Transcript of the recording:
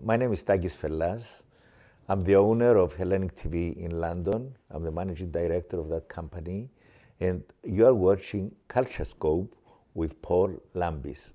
My name is Takis Fellas. I'm the owner of Hellenic TV in London. I'm the managing director of that company. And you are watching Culturescope with Paul Lambis.